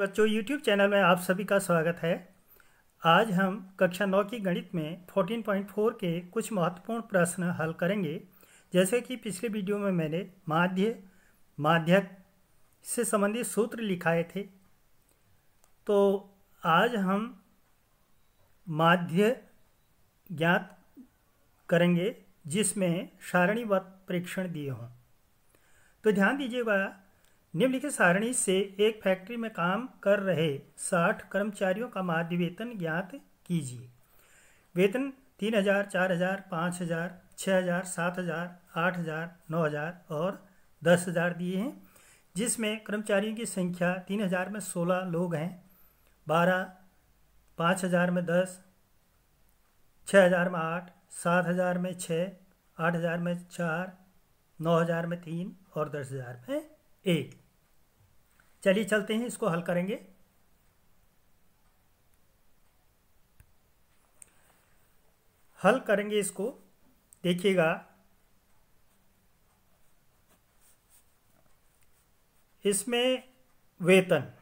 बच्चों, YouTube channel में आप सभी का स्वागत है। आज हम कक्षा नौ की गणित में 14.4 के कुछ महत्वपूर्ण प्रश्न हल करेंगे। जैसे कि पिछले वीडियो में मैंने माध्य, माध्यक से संबंधित सूत्र लिखाए थे। तो आज हम माध्य ज्ञात करेंगे, जिसमें सारणीबद्ध परीक्षण दिए हों। तो ध्यान दीजिएगा निम्नलिखित सारणी से एक फैक्ट्री में काम कर रहे साठ कर्मचारियों का माध्य वेतन ज्ञात कीजिए। वेतन तीन हज़ार, चार हज़ार, पाँच हज़ार छः हज़ार, सात हज़ार, आठ हज़ार, नौ हज़ार और दस हज़ार दिए हैं, जिसमें कर्मचारियों की संख्या तीन हज़ार में सोलह लोग हैं, बारह पाँच हज़ार में दस छः हज़ार में आठ, सात हज़ार में छः आठ हज़ार में चार, नौ हज़ार में तीन और दस हज़ार में एक। चलिए चलते हैं, इसको हल करेंगे। हल करेंगे इसको। देखिएगा। इसमें वेतन।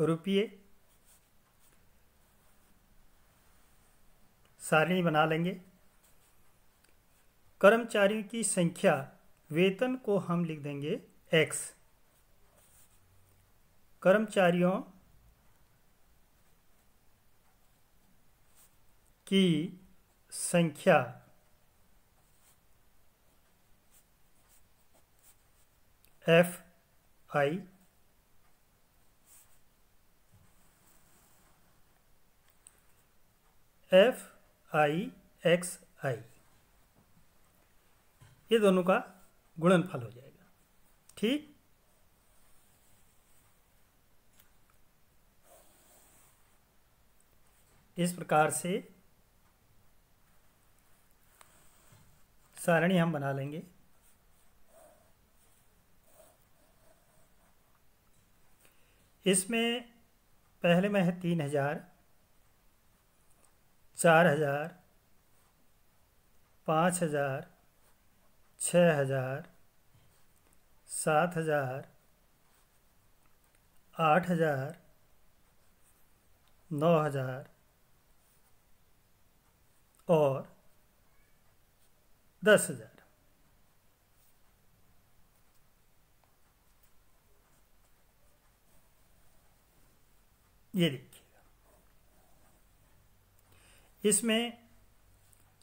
रुपये। सारणी बना लेंगे। कर्मचारियों की संख्या। वेतन को हम लिख देंगे एक्स कर्मचारियों की संख्या। F I F I X I ये दोनों का गुणनफल हो जाएगा। ठीक? इस प्रकार से सारणी हम बना लेंगे। इसमें पहले में है तीन हज़ार, चार हज़ार, पाँच हज़ार छः हज़ार, सात हज़ार, आठ हज़ार, नौ हज़ार और दस हज़ार। ये देखिएगा। इसमें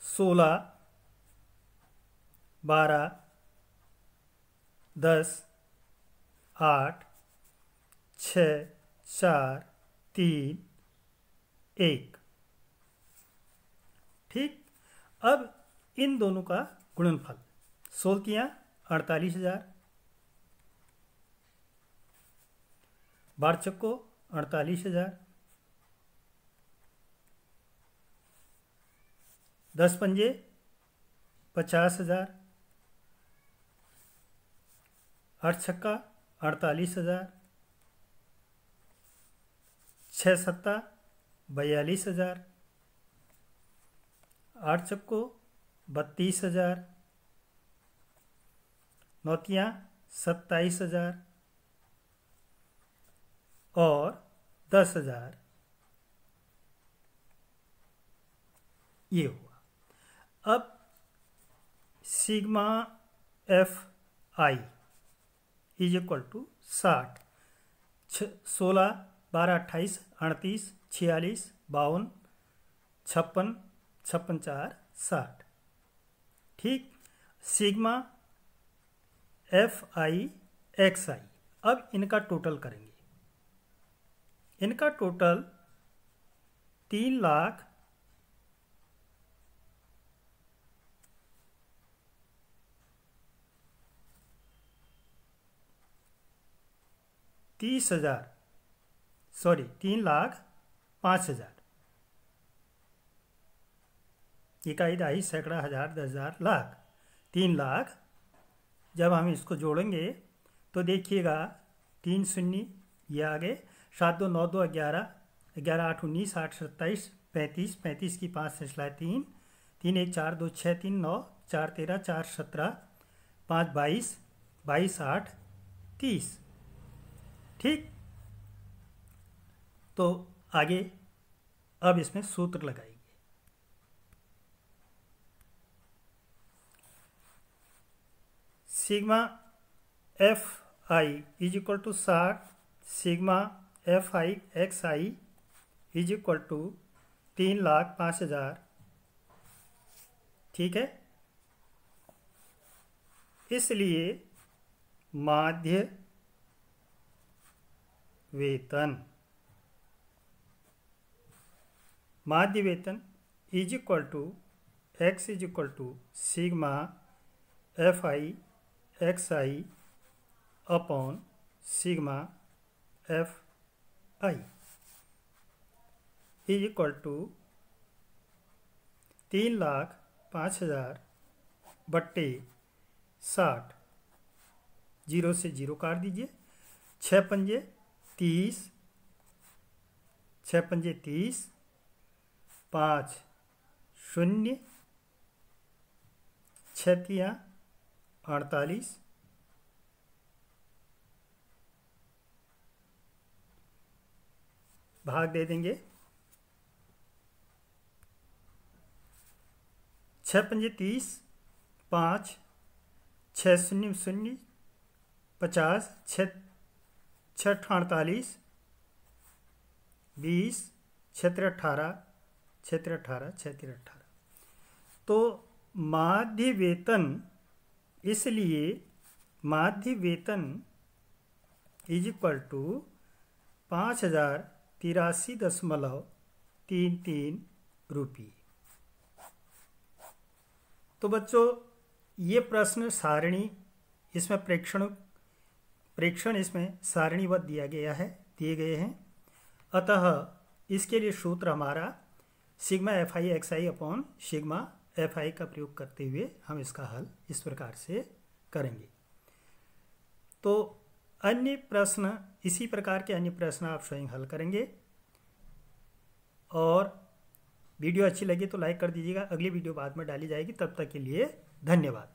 सोलह बारह, दस, आठ छ चार, तीन, एक। ठीक? अब इन दोनों का गुणनफल। सोलतियाँ अड़तालीस हज़ार। बारचक को अड़तालीस हज़ार। दस पंजे, पचास हज़ार। आठ छक्का अड़तालीस हज़ार। छः सत्ता बयालीस हज़ार। आठ चक्को बत्तीस हज़ार। नौतियाँ सत्ताईस हज़ार। और दस हज़ार। ये हुआ। अब sigma F I. Is equal to साठ। छ, सोलह, बारह, अट्ठाईस, अड़तीस, छियालीस, बावन, छप्पन छप्पन, चार, साठ। ठीक? Sigma F I X I. अब इनका टोटल करेंगे। इनका टोटल तीन लाख तीस हज़ार। सॉरी तीन लाख पाँच हज़ार। इकाई ढाई सैकड़ा हज़ार दस हज़ार लाख। तीन लाख। जब हम इसको जोड़ेंगे तो देखिएगा, तीन शून्य, ये आगे, सात दो नौ दो ग्यारह ग्यारह आठ उन्नीस, आठ सत्ताईस, पैंतीस पैंतीस की पाँच सिलसिला तीन तीन एक चार दो छः तीन नौ, चार तेरह, चार सत्रह, पाँच बाईस बाईस आठ, तीस। ठीक? तो आगे, अब इसमें सूत्र लगाइए sigma F I is equal to साठ sigma F I X I is equal to तीन लाख पाँच हज़ार। ठीक है? इसलिए माध्य वेतन। माध्य वेतन is equal to X is equal to sigma F I X I upon sigma F I is equal to तीन लाख पाँच हज़ार बट्टे साठ। ज़ीरो से ज़ीरो काट दीजिए, छः पंजे तीस छः पंजे तीस, पाँच शून्य छतिया अड़तालीस। भाग दे देंगे। छः पंजे तीस, पाँच छः शून्य शून्य, पचास छ छठ अड़तालीस, बीस क्षेत्र अठारह क्षेत्र अठारह क्षेत्र अठारह। तो माध्य वेतन इसलिए माध्य वेतन इज़ इक्वल टू पाँच हज़ार तिरासी दशमलव तीन तीन रुपये। तो बच्चों, ये प्रश्न सारणी, इसमें प्रेक्षण प्रेक्षण इसमें सारणीबद्ध दिया गया है, दिए गए हैं। अतः इसके लिए सूत्र हमारा sigma F I X I upon sigma F I का प्रयोग करते हुए हम इसका हल इस प्रकार से करेंगे। तो अन्य प्रश्न, इसी प्रकार के अन्य प्रश्न आप स्वयं हल करेंगे। और वीडियो अच्छी लगी तो लाइक कर दीजिएगा। अगली वीडियो बाद में डाली जाएगी। तब तक के लिए धन्यवाद।